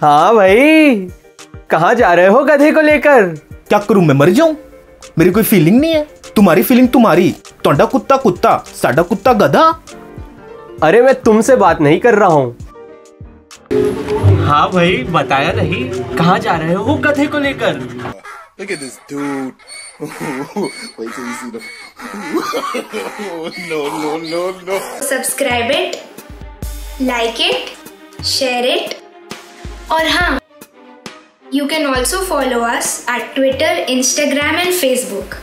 हाँ भाई कहाँ जा रहे हो गधे को लेकर? क्या करूँ मैं मर जाऊँ? मेरी कोई फीलिंग नहीं है। तुम्हारी फीलिंग तुम्हारी। तोड़ा कुत्ता कुत्ता साडा कुत्ता गधा। अरे मैं तुमसे बात नहीं कर रहा हूँ। हाँ भाई बताया नहीं। कहाँ जा रहे हो गधे को लेकर? Look at this dude. Wait till you see the. no, no, no, no. subscribe it, like it, share it, और हाँ you can also follow us at Twitter Instagram and Facebook